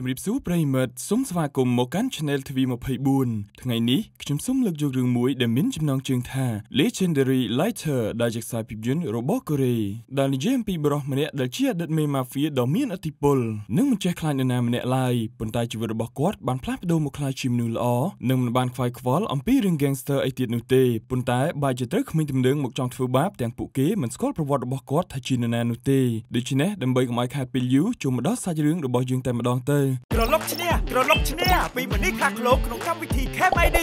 ជំរាបសួរប្រិយមិត្តសូមស្វាគមន៍មកកាន់ Channel TV 24ថ្ងៃនេះខ្ញុំសូមលើកយករឿងមួយដែលមានចំណងជើងថា Legendary Lighter ដែលជាខ្សែភាពយន្តរបស់កូរ៉េដែលនិយាយអំពីបរិសម្នាក់ដែលជាអតីតមេម៉ាហ្វៀដ៏មានឥទ្ធិពលនិងមិនចេះខ្លាចនរណាម្នាក់ឡើយប៉ុន្តែជីវិតរបស់គាត់បានផ្លាស់ប្ដូរមកក្លាយជាមនុស្សល្អនិងមិនបានខ្វាយខ្វល់អំពីរឿង gangster អីទៀតនោះទេប៉ុន្តែបែរជាត្រូវក្មេងទំនើងមកចង់ធ្វើបាបទាំងពួកគេមិនស្គាល់ប្រវត្តិរបស់គាត់ថាជានរណានោះទេដូច្នេះដើម្បីកុំឲ្យខាតពេលយូរចូលមកដល់សាច់រឿងរបស់យើងតែម្ដងទៅក្រឡុកឈ្នះក្រឡុកឈ្នះពីមនីខាក្លោកក្នុងកម្មវិធី Camp ID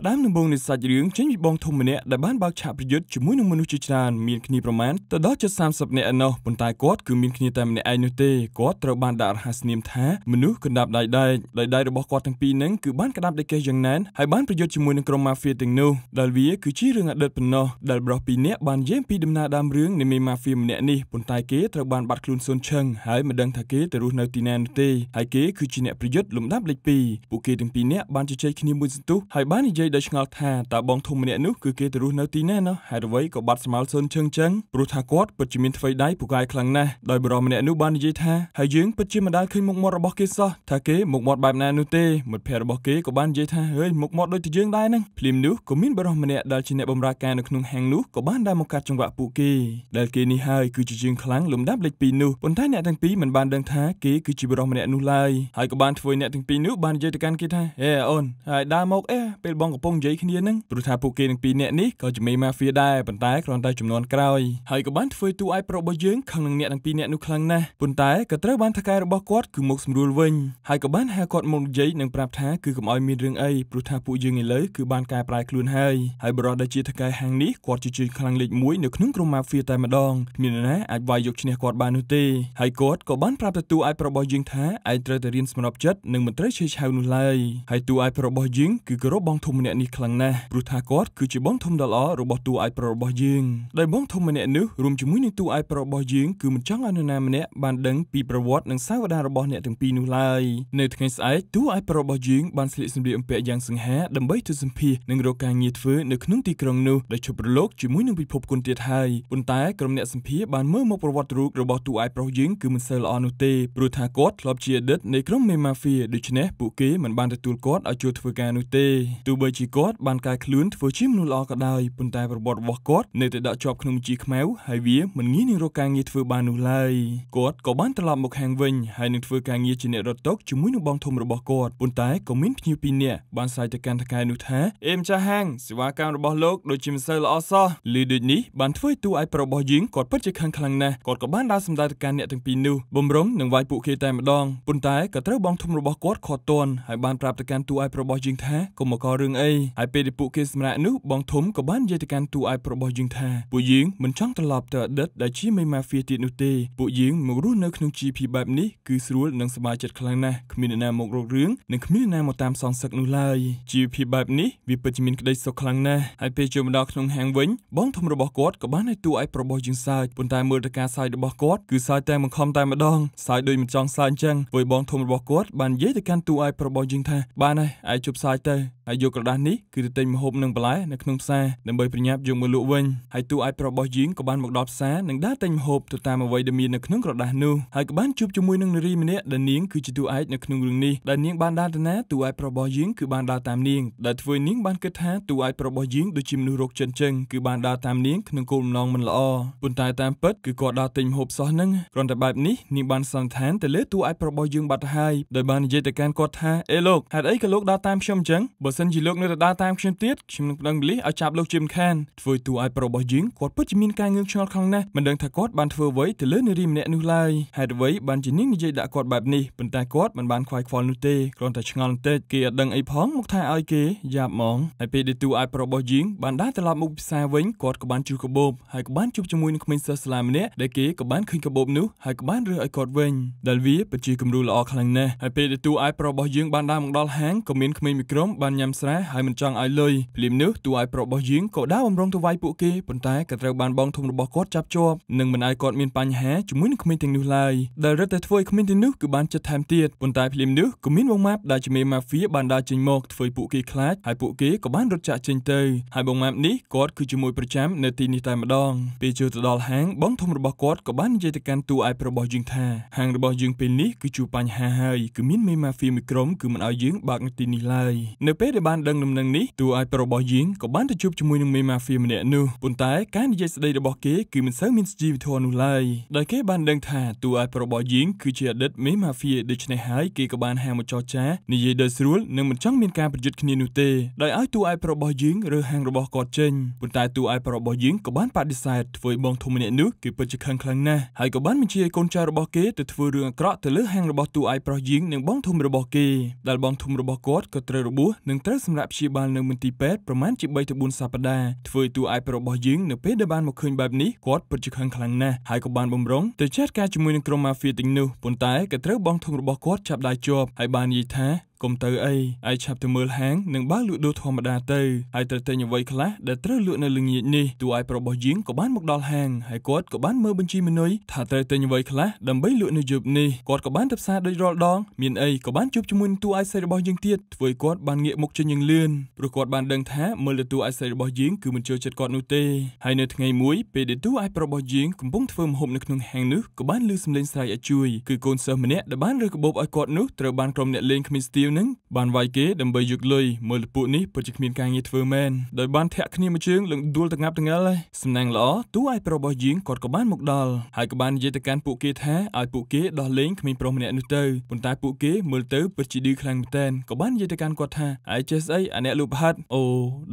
ផ្ដើមដំបូងនៃសាច់រឿងចេញពីបងធំម្នាក់ដែលបានបើកឆាកប្រយុទ្ធជាមួយនឹងមនុស្សជាច្រើនមានគ្នាប្រមាណទៅដល់ជិត30នាក់ឯណោះប៉ុន្តែគាត់គឺមានគ្នាតែម្នាក់ឯងនោះទេគាត់ត្រូវបានដាក់រហស្សនាមថាមនុស្សកណ្ដាប់ដៃដែកដៃដែករបស់គាត់ទាំងពីរហ្នឹងគឺបានក្តាប់ដៃកេះយ៉ាងណែនហើយបានប្រយុទ្ធជាមួយនឹងក្រុមម៉ាហ្វៀទាំងនោះដែលវាគឺជារឿងអតីតប៉ុណ្ណោះដែលប្រុសពីរនាក់បាននិយាយពីដំណើរដើមរឿងនៃមេម៉ាហ្វៀម្នាក់នេះប៉ុន្តែគេត្រូវបានបាត់ខ្លួនសូនឈឹងហើយមិនដឹងថាគេទៅរស់នៅទីណានោះទេហើយគេគឺជាអ្នកប្រយុទ្ធលំដាប់លេខ2ពួកគេទាំងពីរនាក់បានជជែកគ្នាមួយសន្ទុះហើយបាននិយាយដោយឆ្ងល់ថាតើបងធំម្នាក់នោះគឺគេទៅរស់នៅទីណាណោះហេតុអ្វីក៏បាត់ស្មាល់សូនជឹងចឹងព្រោះថាគាត់ពិតជាមានថ្វីដៃពូកែខ្លាំងណាស់ដោយបរិម្នាក់នោះបាននិយាយថាហើយយើងពិតជាមិនដែលឃើញមុខមាត់របស់គេសោះថាគេមុខមាត់បែបណានោះទេមិត្តភ័ក្តិរបស់គេក៏បាននិយាយថាហេមុខមាត់ដូចតែយើងដែរហ្នឹងភ្លាមនោះក៏មានបរិម្នាក់ដែលជាអ្នកបម្រើការនៅក្នុងហាងនោះក៏បានដើរមកកាត់ចង្វាក់ពួកគេដែលគេនេះហើយគឺជាជាងខ្លាំងលំដាប់លេខ2នោះប៉ុន្តែអ្នកទាំងពីរមិនបានដឹងថាគេគឺជាបរិម្នាក់នោះឡើយហើយក៏បានធ្វើអ្នកទាំងពីរនោះបាននិយាយទៅកាន់គេថាហេអូនហើយដើរមកអេពេលបងកំពុងនិយាយគ្នាហ្នឹងព្រោះថាពួកគេទាំងពីរនាក់នេះក៏ជាមេម៉ាហ្វៀដែរប៉ុន្តែគ្រាន់តែចំនួនក្រោយហើយក៏បានធ្វើទូឲ្យប្រុសរបស់យើងខឹងនឹងអ្នកទាំងពីរនាក់នោះខ្លាំងណាស់ប៉ុន្តែក៏ត្រូវបានថកែរបស់គាត់គឺមកស្រួលវិញហើយក៏បានហៅគាត់មកនិយាយនិងប្រាប់ថាគឺកុំឲ្យមានរឿងអីព្រោះថាពួកយើងឥឡូវគឺបានកែប្រែខ្លួនហើយហើយបរិះដែលជាថកែហាងនេះគាត់ជាជើងខ្លាំងលេខ1នៅក្នុងក្រុមម៉ាហ្វៀតែម្ដងគ្មាននរណាអាចវាយយកឈ្នះគាត់បាននោះទេហើយគាត់ក៏បានប្រាប់ទៅទូឲ្យប្រុសរបស់យើងថាឯងត្រូវតែរៀនស្មរាប់ចិត្តនិងមិនត្រូវឆេះឆាវនោះឡើយហើយទូឲ្យប្រុសរបស់យើងគឺគោរពបងធំម្នាក់នេះខ្លាំងណាស់ព្រោះថាគាត់គឺជាបងធំដ៏ល្អរបស់តួឯកប្រុសរបស់យើងដោយបងធំម្នាក់នោះរួមជាមួយនឹងតួឯកប្រុសរបស់យើងគឺមិនចង់ឲ្យនរណាម្នាក់បានដឹងពីប្រវត្តិនិងសាវតារបស់អ្នកទាំងពីរនោះឡើយនៅថ្ងៃស្អែកតួឯកប្រុសរបស់យើងបានស្លៀកសម្លៀកបំពាក់យ៉ាងសង្ហាដើម្បីទៅសម្ភាសនិងរកការងារធ្វើនៅក្នុងទីក្រុងនោះដែលជប់រលកជាមួយនឹងពិភពគុណទៀតហើយប៉ុន្តែក្រុមអ្នកសម្ភាសបានមើលមកប្រវត្តិរូបរបស់តួឯកប្រុសយើងគឺមិនសូវល្អនោះទេព្រោះថាគាត់ធ្លាប់ជាអតីតនៃក្រុមមេម៉ាហ្វៀដូច្នេះពួកគេមិនបានទទួលគាត់ឲ្យចូលធ្វើការនោះទេទោះបីជាគាត់បានកែខ្លួនធ្វើជាមនុស្សល្អក៏ដោយប៉ុន្តែប្រវត្តិរបស់គាត់នៅតែដកជាប់ក្នុងបញ្ជីខ្មៅហើយវាមិនងាយនឹងរកការងារធ្វើបាននោះឡើយគាត់ក៏បានត្រឡប់មកខាងវិញហើយនឹងធ្វើការងារជាអ្នករត់តុជាមួយនឹងបងធំរបស់គាត់ប៉ុន្តែក៏មានភ្ញៀវពីរនាក់បានសាយទៅកាន់ថកែនោះថាអេម្ចាស់ហាងសេវាកម្មរបស់លោកដូចជាមិនសូវល្អសោះឮដូចនេះបានធ្វើឲ្យទូឲ្យប្រុសរបស់យើងគាត់ពិតជាខឹងខ្លាំងណាស់គាត់ក៏បានដើរសម្ដៅទៅកាន់អ្នកទាំងពីរនោះបំរុងនឹងវាយពួកគេតែម្ដងប៉ុន្តែក៏ត្រូវបងធំរបស់គាត់ខាត់ទន់ហើយបានប្រាប់ទៅកាន់ទូឲ្យប្រុសរបស់យើងថាកុំមកករឿងអីហើយពេលដែលពួកគេសម្រាប់នោះបងធំក៏បាននិយាយទៅកាន់ទូឲ្យប្រុសរបស់យើងថាពួកយើងមិនចង់ត្រឡប់ទៅអតីតដែលជាមេម៉ាហ្វៀទៀតនោះទេពួកយើងមករស់នៅក្នុង GP បែបនេះគឺស្រួលនិងសប្បាយចិត្តខ្លាំងណាស់គ្មានអ្នកណាមករករឿងនិងគ្មានអ្នកណាមកតាមសងសឹកនោះឡើយ GP បែបនេះវាពិតជាមានក្តីសុខខ្លាំងណាស់ហើយពេលចូលមកដល់ក្នុងហាងវិញបងធំរបស់គាត់ក៏បានឲ្យទូឲ្យប្រុសរបស់យើងសើចប៉ុន្តែមើលទៅការសើចរបស់គាត់គឺសើចតែបង្ខំតែម្ដងសើចដូចមិនចង់សើចអញ្ចឹងព្រោះបងធំរបស់គាត់បាននិយាយទៅកាន់ទូឲ្យប្រុសរបស់យើងថាបានហើយឯងជប់សើចទៅហើយយកក្រដាសនេះគឺទៅទិញម្ហូបនិងបន្លែនៅក្នុងផ្សារដើម្បីប្រញាប់យកមកលក់វិញហើយទូអាចប្រុសរបស់យើងក៏បានមកដល់ផ្សារនិងដើរទិញម្ហូបទៅតាមអ្វីដែលមាននៅក្នុងក្រដាសនោះហើយក៏បានជួបជាមួយនឹងនារីម្នាក់ដែលនាងគឺជាតួឯកនៅក្នុងរឿងនេះដែលនាងបានដើរទៅណាតួឯកប្រុសរបស់យើងគឺបានដើរតាមនាងដែលធ្វើនាងបានគិតថាតួឯកប្រុសរបស់យើងដូចជាមនុស្សរោគចិនចឹងគឺបានដើរតាមនាងក្នុងគោលបំណងមិនល្អប៉ុន្តែតាមពិតគឺគាត់ដើរទិញម្ហូបសោះហ្នឹងគ្រាន់តែបែបនេះនាងបានសន្និដ្ឋានទៅលើតួឯកប្រុសរបស់យើងបាត់ទៅហើយដោយបាននិយាយទៅកាន់គាត់ថាអេលោកហេតុអីក៏លោកដើរតាមខ្ញុំអញ្ចឹងបើសិនជាលោកនៅតែដើរតាមខ្ញុំទៀតខ្ញុំនឹងប្តឹងប៉ូលីសឲ្យចាប់លោកជាមិនខានធ្វើទូឲ្យប្រុសរបស់យើងគាត់ពិតជាមានការងឿងឆ្ងល់ខ្លាំងណាស់មិនដឹងថាគាត់បានធ្វើអ្វីទៅលើនារីម្នាក់នោះឡើយហេតុអ្វីបានជានាងនិយាយដាក់គាត់បែបនេះប៉ុន្តែគាត់មិនបានខ្វាយខ្វល់នោះទេគ្រាន់តែឆ្ងល់បន្តិចគេអត់ដឹងអីផងមកថាឲ្យគេយ៉ាប់ហ្មងហើយពេលដែលទូឲ្យប្រុសរបស់យើងបានដើរត្រឡប់មកផ្សារវិញគាត់ក៏បានជួបកាបូបហើយក៏បានជួបជាមួយនឹងក្មេងសិស្សសាលាម្នាក់ដែលគេក៏បានឃើញកាបូបនោះហើយក៏បានរើសឲ្យគាត់វិញដែលវាពិតជាគំរូល្អខ្លាំងណាស់ហើយពេលដែលទូឲ្យប្រុសរបស់យើងបានដើរមកដល់ហាងក៏មានក្មេងមីក្រុមបានញ៉ាំស្រាហើយមិនចង់ឲ្យលុយភ្លាមនោះតួឯកប្រុសរបស់យើងក៏ដើរបំរុងទៅវាយពួកគេប៉ុន្តែក៏ត្រូវបានបងធំរបស់គាត់ចាប់ជាប់និងមិនឲ្យគាត់មានបញ្ហាជាមួយនឹងក្មេងទាំងនោះឡើយដែលរឹតតែធ្វើឲ្យក្មេងទាំងនោះគឺបានចិត្តថែមទៀតប៉ុន្តែភ្លាមនោះក៏មានវងម៉ាប់ដែលជាមេម៉ាហ្វៀបានដើរចេញមកធ្វើពួកគេខ្លាចហើយពួកគេក៏បានរត់ចាក់ចេញទៅហើយបងម៉ាប់នេះគាត់គឺជាមួយប្រចាំនៅទីនេះតែម្ដងពេលចូលទៅដល់ហាងបងធំរបស់គាត់ក៏បាននិយាយទៅកាន់តួឯករបស់យើងថាហាងរបស់យើងពេលនេះគឺជួបបញ្ហាហើយគឺមានមេម៉ាហ្វៀមួយក្រុមគឺមិនឲ្យយើងបើកនៅទីនេះឡើយនៅពេលដែលបានដឹងដំណឹងនេះតួឯករបស់យើងក៏បានទៅជួបជាមួយនឹងមេម៉ាហ្វៀម្នាក់នោះប៉ុន្តែការនិយាយស្ដីរបស់គេគឺមិនសូវមានជីវធម៌នោះឡើយដោយគេបានដឹងថាតួឯករបស់យើងគឺជាអតីតមេម៉ាហ្វៀដូច្នេះហើយគេក៏បានហាងមកចរចានិយាយដោយស្រួលនិងមិនចង់មានការប្រយុទ្ធគ្នានោះទេដោយឲ្យតួឯករបស់យើងរើហាងរបស់គាត់ចេញប៉ុន្តែតួឯករបស់យើងក៏បានបដិសេធធ្វើឲ្យបងធំម្នាក់នោះគឺពិតជាខឹងខ្លាំងណាស់ហើយក៏បានបញ្ជាឲ្យកូនចៅរបស់គេទៅធ្វើរឿងអាក្រក់ទៅលើហាងរបស់តួឯកប្រុសយើងនិងបងធំរបស់គេដែលបងធំរបស់គាត់ក៏ត្រូវរបួសនិងត្រូវសម្រាប់ព្យាបាលនៅមន្ទីរពេទ្យប្រមាណជា3ទៅ4សប្តាហ៍ធ្វើឲ្យតួឯករបស់យើងនៅពេលដែលបានមកឃើញបែបនេះគាត់ពិតជាខឹងខ្លាំងណាស់ហើយក៏បានបំរុងទៅចាត់ការជាមួយនឹងក្រុមម៉ាហ្វៀទាំងនោះប៉ុន្តែក៏ត្រូវបងធំរបស់គាត់ចាប់ដៃជាប់ហើយបាននិយាយថា កុំទៅអីឯឆាប់ទៅមើលហាងនិងបើលក់ដូរធម្មតាទៅហើយត្រូវទិញអ្វីខ្លះដែលត្រូវលក់នៅល្ងាចនេះតួឯករបស់យើងក៏បានមកដល់ហាងហើយគាត់ក៏បានមើលបញ្ជីមេនុយថាត្រូវទិញអ្វីខ្លះដើម្បីលក់នៅយប់នេះគាត់ក៏បានទៅផ្សារដូចរាល់ដងមានអីក៏បានជួបជាមួយនឹងតួឯកស្រីរបស់យើងទៀតធ្វើឲ្យគាត់បានងាកមុខចេញយ៉ាងលឿនព្រោះគាត់បានដឹងថាមើលទៅតួឯកស្រីរបស់យើងគឺមិនចូលចិត្តគាត់នោះទេហើយនៅថ្ងៃមួយពេលដែលតួឯករបស់យើងកំពុងធ្វើម្ហូបនៅក្នុងហាងនោះក៏បានឮសំឡេងស្រែកឲ្យជួយគឺកូនសិស្សម្នាក់ដែលបានរើកាបូបឲ្យគាត់នោះត្រូវបានក្រុមអ្នកលេងគ្មានស្ទៀវនឹងបានវាយគេដើម្បីយកលុយមើលពួកនេះពិតជាគ្មានការងារធ្វើមែនដោយបានធាក់គ្នាមួយជើងនឹងដួលទៅងាប់ទៅងល់ហើយសំណាងល្អទូឯប្រុសរបស់យើងគាត់ក៏បានមកដល់ហើយក៏បាននិយាយទៅកាន់ពួកគេថាឲ្យពួកគេដោះលែងក្មេងប្រុសម្នាក់នោះទៅប៉ុន្តែពួកគេមើលទៅពិតជាឌឺខ្លាំងមែនតើក៏បាននិយាយទៅកាន់គាត់ថាឯចេះស្អីអាអ្នកលូបហាត់អូ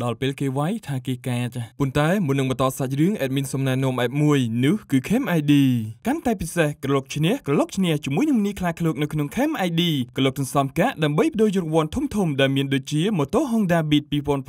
ដល់ពេលគេវាយថាគេកាចប៉ុន្តែមុននឹងបន្តសាច់រឿង admin សំណែននាំ app មួយនោះគឺ Chem ID កាន់តែពិសេសក្រឡុកឈ្នះក្រឡុកឈ្នះជាមួយនឹងមនីខ្លាឃ្លោកនៅក្នុង Chem ID ក្រឡុកសន្សំកាក់ដើម្បីបដូរយករង្វាន់ធំធំដែលមានដូចជាម៉ូតូ Honda Beat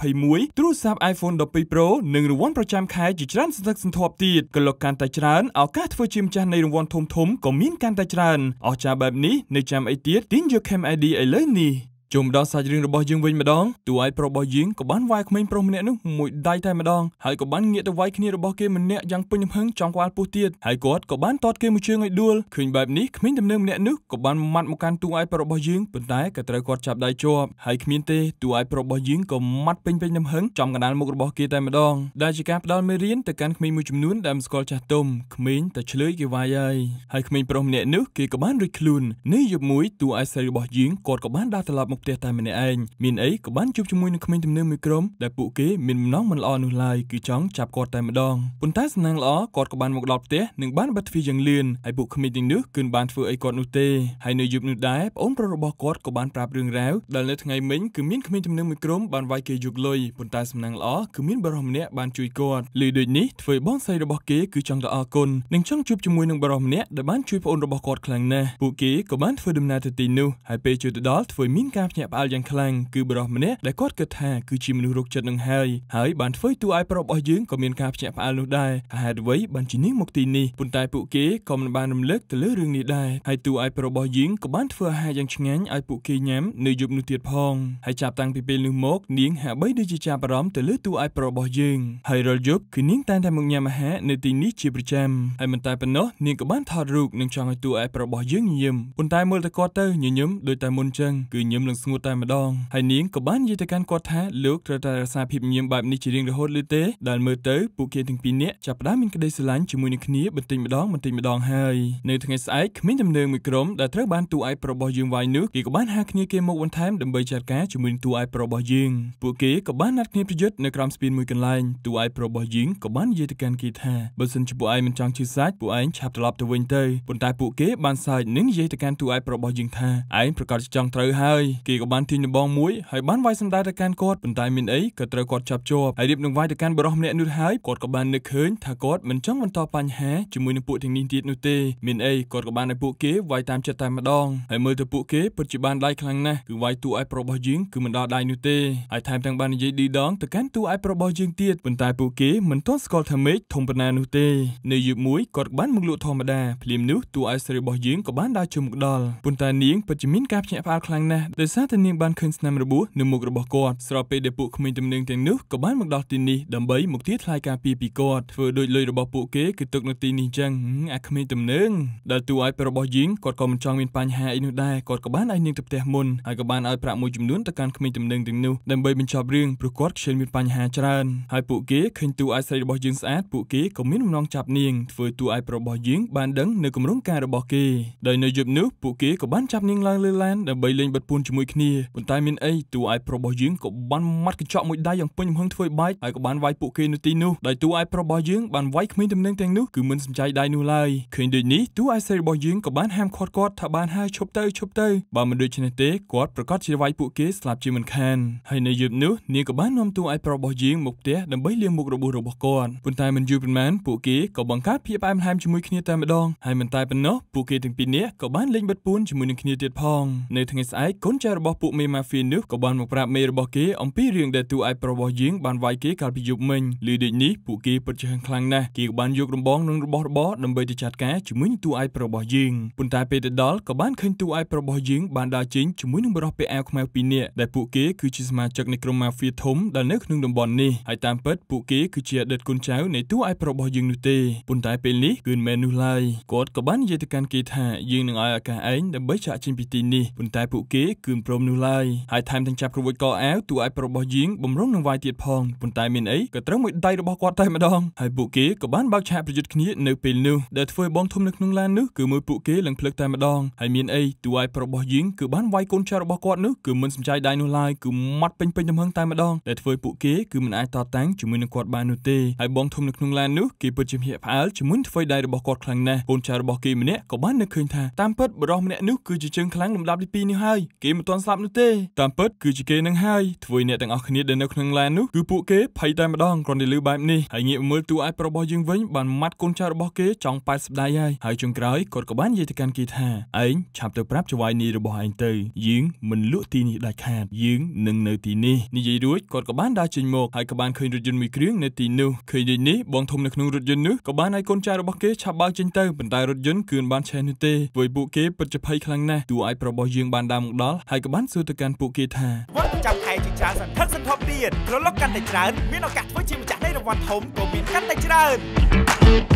2021ទូរស័ព្ទ iPhone 12 Pro និងរង្វាន់ប្រចាំខែជាច្រើនសន្ធឹកសន្ធាប់ទៀតកលុកកាន់តែច្រើនឱកាសធ្វើជាម្ចាស់នៃរង្វាន់ធំធំក៏មានកាន់តែច្រើនអស្ចារ្យបែបនេះនៅចាំអីទៀតទាញយក Chem ID ឥឡូវនេះ ជុំដល់សាច់រឿងរបស់យើងវិញម្ដងតួឯកប្រុសរបស់យើងក៏បានវាយក្មេងប្រុសម្នាក់នោះមួយដៃតែម្ដងហើយក៏បានងាកទៅវាយគ្នារបស់គេម្នាក់យ៉ាងពេញទំហឹងចង់ក្បាលពោះទៀតហើយគាត់ក៏បានតតគេមួយជើងឲ្យដួលឃើញបែបនេះក្មេងដំណើរម្នាក់នោះក៏បានមាត់មកកាន់តួឯកប្រុសរបស់យើងប៉ុន្តែក៏ត្រូវគាត់ចាប់ដៃជាប់ហើយគ្មានទេតួឯកប្រុសរបស់យើងក៏មាត់ពេញពេញទំហឹងចំកណ្ដាលមុខរបស់គេតែម្ដងដែលជាការផ្ដល់មេរៀនទៅកាន់ក្មេងមួយចំនួនដែលមិនស្គាល់ចាស់ទុំក្មេងតែឆ្លើយគេវាយហើយហើយក្មេងប្រុសម្នាក់នោះគេក៏បានរួចខ្លួននៅយប់មួយតួឯកស្រីរបស់យើងគាត់ក៏បានដើរត្រឡប់មកផ្ទះតែម្នាក់ឯងមានអីក៏បានជួបជាមួយនឹងក្មេងទំនើបមួយក្រុមដែលពួកគេមានបំណងមិនល្អនោះឡើយគឺចង់ចាប់គាត់តែម្ដងប៉ុន្តែសំណាងល្អគាត់ក៏បានមកដល់ផ្ទះនិងបានបិទទ្វារយ៉ាងលឿនហើយពួកក្មេងទាំងនោះគឺបានធ្វើអីគាត់នោះទេហើយនៅយប់នោះដែរប្អូនប្រុសរបស់គាត់ក៏បានប្រាប់រឿងរ៉ាវដែលនៅថ្ងៃមិញគឺមានក្មេងទំនើបមួយក្រុមបានវាយគេយកលុយប៉ុន្តែសំណាងល្អគឺមានបរិសម្នាក់បានជួយគាត់លើដូចនេះធ្វើឲ្យបងស្រីរបស់គេគឺចង់ទៅអរគុណនិងចង់ជួបជាមួយនឹងបរិសម្នាក់ដែលបានជួយប្អូនរបស់គាត់ខ្លាំងណាស់ពួកគេក៏បានធ្វើដំណើរទៅទីនោះហើយពេលជួយទៅដល់ធ្វើមានការភ្ញាក់ផ្អើលយ៉ាងខ្លាំងគឺបរិសម្នាក់ដែលគាត់គិតថាគឺជាមនុស្សរោគចិត្តនឹងហើយហើយបានធ្វើឲ្យតួឯកប្រុសរបស់យើងក៏មានការភ្ញាក់ផ្អើលនោះដែរហេតុអ្វីបានជានាងមកទីនេះប៉ុន្តែពួកគេក៏មិនបានរំលឹកទៅលើរឿងនេះដែរហើយតួឯកប្រុសរបស់យើងក៏បានធ្វើអាហារយ៉ាងឆ្ងាញ់ឲ្យពួកគេញ៉ាំនៅយប់នោះទៀតផងហើយចាប់តាំងពីពេលនោះមកនាងហាក់បីដូចជាចាប់អារម្មណ៍ទៅលើតួឯកប្រុសរបស់យើងហើយរាល់យប់គឺនាងតែងតែមកញ៉ាំអាហារនៅទីនេះជាប្រចាំហើយមិនតែប៉ុណ្ណោះនាងក៏បានថតរូបនិងចង់ឲ្យតួឯកប្រុសរបស់យើងញញឹមប៉ុន្តែមើលទៅគាត់ទៅញញឹមដូចតែមុនចឹងគឺញញឹមនឹងស្ងួតតែម្ដងហើយនាងក៏បាននិយាយទៅកាន់គាត់ថាលោកត្រូវតែរក្សាភាពញញឹមបែបនេះជារៀងរហូតឬទេដែលមើលទៅពួកគេទាំងពីរនាក់ចាប់ផ្ដើមមានក្តីស្រឡាញ់ជាមួយនឹងគ្នាបន្តិចម្ដងបន្តិចម្ដងហើយនៅថ្ងៃស្អែកគ្មានដំណើរមួយក្រុមដែលត្រូវបានតួឯកប្រុសរបស់យើងវាយនោះគេក៏បានហៅគ្នាគេមកបន្ថែមដើម្បីចាត់ការជាមួយនឹងតួឯកប្រុសរបស់យើងពួកគេក៏បានណាត់គ្នាប្រយុទ្ធនៅក្រោមស្ពានមួយកន្លែងតួឯកប្រុសរបស់យើងក៏បាននិយាយទៅកាន់គេថាបើសិនជាពួកឯងមិនចង់ឈឺសាច់ពួកឯងឆាប់ត្រឡប់ទៅវិញទៅប៉ុន្តែពួកគេបានសើចនិងនិយាយទៅកាន់តួឯកប្រុសរបស់យើងថាឯងប្រកាសចង់ត្រូវហើយគេក៏បានទាញដំបងមួយហើយបានវាយសម្ដៅទៅកាន់គាត់ប៉ុន្តែមានអីក៏ត្រូវគាត់ចាប់ជាប់ហើយរៀបនឹងវាយទៅកាន់បរិសម្នាក់នោះហើយគាត់ក៏បាននឹកឃើញថាគាត់មិនចង់បន្តបញ្ហាជាមួយនឹងពួកទាំងនេះទៀតនោះទេមានអីគាត់ក៏បានឲ្យពួកគេវាយតាមចិត្តតែម្ដងហើយមើលទៅពួកគេពិតជាបានដៃខ្លាំងណាស់គឺវាយទូឯប្រុសរបស់យើងគឺមិនដល់ដៃនោះទេហើយថែមទាំងបាននិយាយឌីដងទៅកាន់ទូឯប្រុសរបស់យើងទៀតប៉ុន្តែពួកគេមិនទាន់ស្គាល់ថាមេឃធំប៉ុណ្ណានោះទេនៅយប់មួយគាត់បានមកលក់ធម្មតាភ្លាមនោះទូឯស្រីរបស់យើងក៏បានដើរជុំមកដល់ប៉ុន្តែនាងពិតជាមានការភ្ញាក់ផ្អើលខ្លាំងណាស់ដោយសារតែនាងបានឃើញស្នាមរបួសនៅមុខរបស់គាត់ស្របពេលដែលពួកក្មេងទំនើងទាំងនោះក៏បានមកដល់ទីនេះដើម្បីមកទារថ្លៃការពារពីគាត់ធ្វើដូចលុយរបស់ពួកគេគឺទុកនៅទីនេះចឹងអាក្មេងទំនើងដែលទូឲ្យរបស់យីងគាត់ក៏មិនចង់មានបញ្ហាអីនោះដែរគាត់ក៏បានឲ្យនាងទៅផ្ទះមុនហើយក៏បានឲ្យប្រាក់មួយចំនួនទៅកាន់ក្មេងទំនើងទាំងនោះដើម្បីបញ្ចប់រឿងព្រោះគាត់ខ្ជិលមានបញ្ហាច្រើនហើយពួកគេឃើញទូឲ្យស្រីរបស់យើងស្អាតពួកគេក៏មានបំណងចាប់នាងធ្វើទូឲ្យរបស់យើងបានដឹងនៅគម្រោងការរបស់គេដោយនៅយប់នោះពួកគេក៏បានចាប់នាងឡើងលើឡានដើម្បីលេងបិទពួនជាមួយគ្នាប៉ុន្តែមានអីទូឲ្យរបស់យើងក៏បានមាត់កញ្ចក់មួយដៃយ៉ាងពេញចំហឹងធ្វើបែកហើយក៏បានវាយពួកគេនៅទីនោះដោយទូឲ្យរបស់យើងបានវាយក្មេងទំនើងទាំងនោះគឺមិនសំចៃដៃនោះឡើយឃើញដូចនេះទូឲ្យស្រីរបស់យើងក៏បានហាមឃាត់គាត់ថាបានហើយឈប់ទៅឈប់ទៅបើមិនដូច្នេះទេគាត់ប្រកាសជាវាយពួកគេស្លាប់ជាមិនខានហើយនៅយប់នោះនាងក៏បាននាំទូឲ្យរបស់យើងមកផ្ទះដើម្បីលាងមុខរបួសរបស់គាត់ប៉ុន្តែមិនយូរប៉ុន្មានពួកគេក៏បង្កើតភាពផ្អែមល្ហែមជាមួយគ្នាតែម្ដងហើយមិនតែប៉ុណ្ណោះពួកគេទាំងពីរនាក់ក៏បានលេងបិទពួនជាមួយនឹងគ្នាទៀតផងនៅថ្ងៃស្អែកកូនចៅរបស់ពួកមេម៉ាហ្វៀនោះក៏បានមកប្រាប់មេរបស់គេអំពីរឿងដែលទូឲ្យរបស់យើងបានវាយគេកាលពីយប់មិញឮដូចនេះពួកគេពិតជាហឹងខ្លាំងណាស់គេក៏បានយករំបងនឹងរបស់របរដើម្បីទៅចាត់ការជាមួយនឹងទូឲ្យរបស់យើងប៉ុន្តែពេលទៅដល់ក៏បានឃើញទូឲ្យរបស់យើងបានដើរចេញជាមួយនឹងបរិះពាក់អាវខ្មៅពីរនាក់ដែលពួកគេគឺជាសមាជិកនៃក្រុមម៉ាហ្វៀធំដែលនៅក្នុងតំបន់នេះហើយតាមពិតពួកគេគឺជាអតីតកូនចៅនៃទូឲ្យរបស់យើងនោះទេប៉ុន្តែពេលនេះគឺមិនមែននោះឡើយគាត់ក៏បាននិយាយទៅកាន់គេថាយើងនឹងឲ្យឱកាសឯងដើម្បីចាក់ចេញពីទីនេះប៉ុន្តែពួកគេគឺមិនព្រមនោះឡើយហើយថែមទាំងចាប់ក្រួយកអាវទូឲ្យរបស់យើងបំរុងនឹងវាយទៀតផងប៉ុន្តែមានអីក៏ត្រូវមួយដៃរបស់គាត់តែម្ដងហើយពួកគេក៏បានបើកឆាកប្រយុទ្ធគ្នានៅពេលនោះដែលធ្វើបងធំនៅក្នុងឡាននោះគឺមួយពួកគេឡើងភ្លឹកតែម្ដងហើយមានអីទូឲ្យរបស់យើងគឺបានវាយកូនចៅរបស់គាត់នោះគឺមិនសំចៃដៃនោះឡើយគឺម៉ត់ពេញពេញទំហឹងតែម្ដងដែលធ្វើពួកគេគឺមិនអាចតតាំងជាមួយនឹងគាត់បាននោះទេហើយបងធំនៅក្នុងឡាននោះគេពិតជាភ្ញាក់ផ្អើលជាមួយធ្វើដៃរបស់គាត់ខ្លាំងណាស់កូនចៅរបស់គេម្នាក់ក៏បាននឹកឃើញថាតាមពិតបរិះម្នាក់នោះគឺជាជើងខ្លាំងលំដាប់ទី2នេះហើយគេមិនទាន់ស្លាប់នោះទេតាមពិតគឺជាគេនឹងហើយធ្វើអ្នកទាំងអស់គ្នាដែលនៅក្នុងឡាននោះគឺពួកគេភ័យតែម្ដងគ្រាន់តែលឺបែបនេះហើយងាកមើលទូអាចរបស់យើងវិញបានម៉ាត់កូនចៅរបស់គេចង់ប៉ែតស្ដាយហើយហើយចុងក្រោយគាត់ក៏បាននិយាយទៅកាន់គេថាឯងឆាប់ទៅប្រាប់ចៅវាយនេះរបស់ឯងទៅយើងមិនលក់ទីនេះដាច់ខាតយើងនឹងនៅទីនេះនិយាយរួចគាត់ក៏បានដើរចេញមកហើយក៏បានឃើញរថយន្តមួយគ្រឿងនៅទីនោះឃើញដូចនេះបងធំនៅក្នុងរថយន្តនោះក៏បានឲ្យកូនចៅរបស់គេឆាប់បើកចេញទៅប៉ុន្តែរថយន្តគឺមិនបានឆេះនោះទេព្រោះពួកគេពិតជាភ័យខ្លាំងណាស់ទូឲ្យរបស់យើងបានដើរមកដល់ហើយក៏បានសួរទៅកាន់ពួកគេថាវត្តចាំខែជាច្រើនសន្ធឹកសន្ធាប់ទៀតត្រឡប់កាន់តែច្រើនមានឱកាសធ្វើជាម្ចាស់នៃរង្វាន់ធំក៏មានកាន់តែច្រើន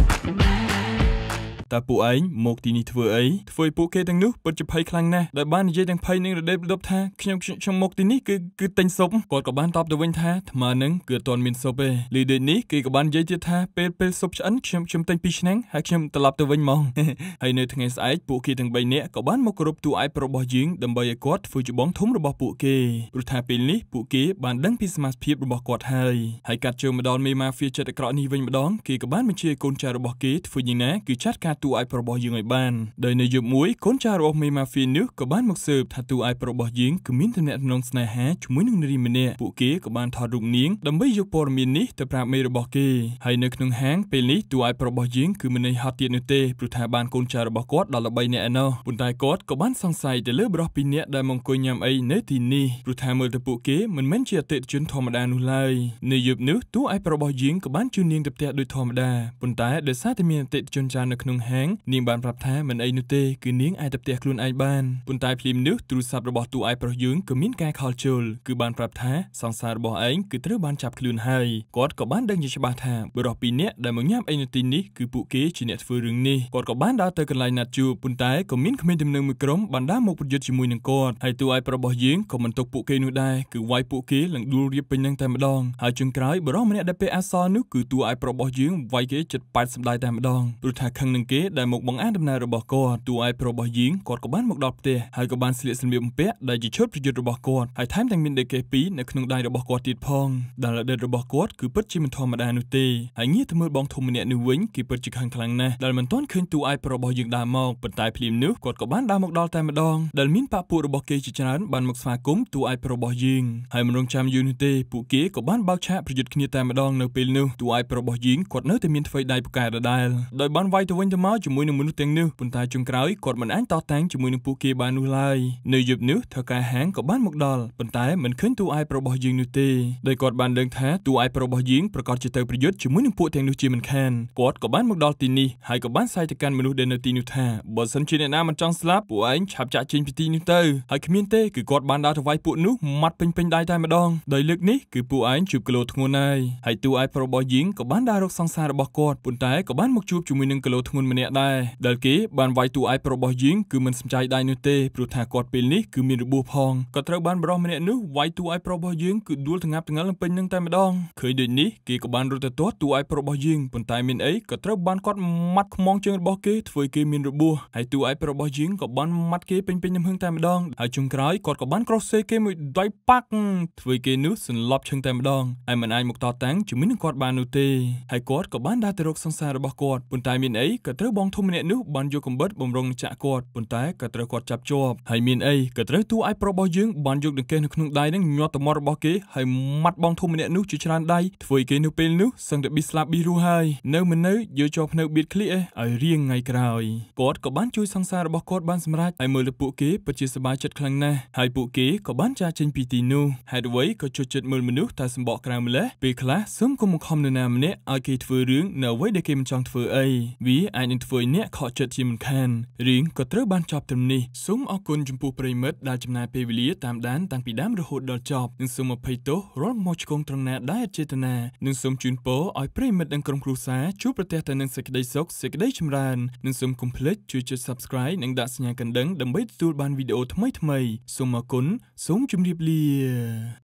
តើពួកឯងមកទីនេះធ្វើអីធ្វើឲ្យពួកគេទាំងនោះពិតជាភ័យខ្លាំងណាស់ដែលបាននិយាយទាំងភ័យនឹងរដេបដប់ថាខ្ញុំខ្ញុំមកទីនេះគឺគឺទិញស៊ុបគាត់ក៏បានតបទៅវិញថាថ្មនឹងគឺអត់ទាន់មានស៊ុបទេលីដូចនេះគេក៏បាននិយាយទៀតថាពេលពេលស៊ុបឆ្អិនខ្ញុំខ្ញុំទិញពីរឆ្នាំងហើយខ្ញុំត្រឡប់ទៅវិញហ្មងហើយនៅថ្ងៃស្អែកពួកគេទាំង3នាក់ក៏បានមកគោរពទូឯករបស់យើងដើម្បីឲ្យគាត់ធ្វើជាបងធំរបស់ពួកគេព្រោះថាពេលនេះពួកគេបានដឹងពីសមាជភាពរបស់គាត់ហើយហើយកាត់ជើងមកដល់មេម៉ាហ្វៀចិត្តអាក្រក់នេះវិញម្ដងគេក៏បានបញ្ជាឲ្យកូនចៅរបស់គេធ្វើយ៉ាងណាគឺចាត់ការទូអាយរបស់យើងឲ្យបានដោយនៅយប់មួយកូនចៅរបស់មេម៉ាហ្វីនោះក៏បានមកស៊ើបថាទូអាយរបស់យើងគឺមានទំនាក់ទំនងស្នេហាជាមួយនឹងនារីម្នាក់ពួកគេក៏បានថតរូបនាងដើម្បីយកព័ត៌មាននេះទៅប្រាប់មេរបស់គេហើយនៅក្នុងហាងពេលនេះទូអាយរបស់យើងគឺមិនន័យហត់ទៀតនោះទេព្រោះថាបានកូនចៅរបស់គាត់ដល់3នាក់ឯណោះប៉ុន្តែគាត់ក៏បានសង្ស័យទៅលើបរិះពីរនាក់ដែលមកអង្គុយញ៉ាំអីនៅទីនេះព្រោះថាមើលទៅពួកគេមិនមែនជាអតិថិជនធម្មតានោះឡើយនៅយប់នោះទូអាយរបស់យើងក៏បានជូននាងទៅផ្ទះដូចធម្មតាប៉ុន្តែដោយសារតែមានអតិថិជនច្រើននៅក្នុងហាងនាងបានប្រាប់ថាមិនអីនោះទេគឺនាងអាចទៅផ្ទះខ្លួនឯងបានប៉ុន្តែភ្លាមនេះទូរស័ព្ទរបស់ទូឯប្រុសយើងក៏មានការខលជលគឺបានប្រាប់ថាសង្សាររបស់ឯងគឺត្រូវបានចាប់ខ្លួនហើយគាត់ក៏បានដឹងជាច្បាស់ថាបុរសពីរនាក់ដែលមកញ៉ាំអីនៅទីនេះគឺពួកគេជាអ្នកធ្វើរឿងនេះគាត់ក៏បានដើរទៅកន្លែងណាត់ជួបប៉ុន្តែក៏មានក្មេងទំនើងមួយក្រុមបានដើរមកប្រយុទ្ធជាមួយនឹងគាត់ហើយទូឯប្រុសរបស់យើងក៏មិនទុកពួកគេនោះដែរគឺវាយពួកគេឡើងដួលរៀបពេញនឹងតែម្ដងហើយជើងក្រោយបុរសម្នាក់ដែលពេលអសរនោះគឺទូឯប្រុសរបស់យើងវាយគេចិត្តប៉ែតសម្ដាយតែម្ដងព្រោះថាខឹងនឹងគេដែលមកបង្អានដំណើររបស់គាត់តួឯប្រុសរបស់យីងគាត់ក៏បានមកដល់ផ្ទះហើយក៏បានស្លៀកសម្លៀកបំពាក់ដែលជាឈុតប្រយុទ្ធរបស់គាត់ហើយថែមទាំងមានដេកេ2នៅក្នុងដៃរបស់គាត់ទៀតផងដែលអតីតរបស់គាត់គឺពិតជាមិនធម្មតានោះទេហើយងាកទៅមើលបងធំម្នាក់នេះវិញគឺពិតជាខឹងខ្លាំងណាស់ដែលមិនទាន់ឃើញតួឯប្រុសរបស់យើងដើរមកប៉ុន្តែភ្លាមនោះគាត់ក៏បានដើរមកដល់តែម្ដងដែលមានប៉ពួករបស់គេជាច្រើនបានមកស្វាគមន៍តួឯប្រុសរបស់យើងហើយមិនរងចាំយូរនោះទេពួកគេក៏បានបើកឆាកប្រយុទ្ធគ្នាតែម្ដងនៅពេលនោះតួឯប្រុសរបស់យើងគាត់នៅតែមានធ្វើដៃពូកែដដែលដោយបានវាយទៅវិញទៅមកជាមួយនឹងមនុស្សទាំងនោះប៉ុន្តែចុងក្រោយគាត់មិនអាចតតាំងជាមួយនឹងពួកគេបាននោះឡើយនៅយប់នោះថៅកែហាងក៏បានមកដល់ប៉ុន្តែមិនឃើញតួឯករបស់យើងនោះទេដោយគាត់បានដឹងថាតួឯករបស់យើងប្រកាសជាទៅប្រយុទ្ធជាមួយនឹងពួកទាំងនោះជាមិនខានគាត់ក៏បានមកដល់ទីនេះហើយក៏បានសាយទៅកាន់មនុស្សដែលនៅទីនោះថាបើសិនជាអ្នកណាមិនចង់ស្លាប់ពួកឯងឆាប់ចាក់ចេញពីទីនេះទៅហើយគ្មានទេគឺគាត់បានដើរទៅវាយពួកនោះម៉ាត់ពេញពេញដៃតែម្ដងដោយលើកនេះគឺពួកឯងជួបគីឡូធ្ងន់ហើយហើយតួឯករបស់យើងក៏បានដើររកសង្សាររបស់គាត់ប៉ុន្តែក៏បានមកជួបជាមួយនឹងគីឡូធ្ងន់ម្នាក់ដែរដែលគេបានវាយតួឯករបស់យើងគឺមិនសំចៃដៃនោះទេព្រោះថាគាត់ពេលនេះគឺមានរបួសផងក៏ត្រូវបានបរិះម្នាក់នោះវាយតួឯករបស់យើងគឺដួលថ្ងាប់ថ្ងល់ពេញនឹងតែម្ដងឃើញដូចនេះគេក៏បានរត់ទៅទាត់តួឯករបស់យើងប៉ុន្តែមានអីក៏ត្រូវបានគាត់ម៉ាត់ខ្មងជើងរបស់គេធ្វើគេមានរបួសហើយតួឯករបស់យើងក៏បានម៉ាត់គេពេញពេញនឹងហឹងតែម្ដងហើយចុងក្រោយគាត់ក៏បានក្រោះសេគេមួយដៃប៉ាក់ធ្វើគេនោះសន្លប់ឈឹងតែម្ដងហើយមិនអាចមកតតាំងជាមួយនឹងគាត់បាននោះទេហើយគាត់ក៏បានដើរទៅរកសង្សាររបស់គាត់ប៉ុន្តែមានអីក៏ត្រូវបងធំម្នាក់នោះបានយកកំបិតបំរុងចាក់គាត់ប៉ុន្តែក៏ត្រូវគាត់ចាប់ជាប់ហើយមានអីក៏ត្រូវតួឯករបស់យើងបានយកដង្កេះនៅក្នុងដៃនឹងញាត់ទៅមាត់របស់គេហើយម៉ាត់បងធំម្នាក់នោះជាច្រើនដៃធ្វើគេនៅពេលនោះសឹងតែប៊ីស្លាប់ប៊ីរੂហើយនៅមិននៅយកជាប់ភ្នៅបៀតឃ្លីអេឲ្យរៀងថ្ងៃក្រោយគាត់ក៏បានជួយសង្សាររបស់គាត់បានសម្រេចហើយមើលទៅពួកគេពិតជាសប្បាយចិត្តខ្លាំងណាស់ហើយពួកគេក៏បានចាកចេញពីទីនោះហេតុអ្វីក៏ជួយចិត្តមើលមនុស្សតែសម្បកក្រៅម្លេះពេលខ្លះសុំគុំមកខំនរណាម្នាក់ឲ្យគេធ្វើរឿងនៅអ្វីដែលគេមិនចង់ធ្វើអីវាអាចនឹងធ្វើឲ្យអ្នកខកចិត្តជាមិនខានរឿងក៏ត្រូវបានចប់ត្រឹមនេះសូមអរគុណចំពោះប្រិមិត្តដែលចំណាយពេលវេលាតាមដានតាំងពីដើមរហូតដល់ចប់និងសូមអភ័យទោសរាល់មកឆ្គងត្រង់ណាដែលអចេតនានិងសូមជូនពរឲ្យប្រិមិត្តនិងក្រុមគ្រួសារជួបប្រទះតែនឹងសេចក្តីសុខសេចក្តីចម្រើននិងសូមកុំភ្លេចជួយចុច Subscribe និងដាក់សញ្ញាកណ្ដឹងដើម្បីទទួលបានវីដេអូថ្មីៗសូមអរគុណសូមជម្រាបលា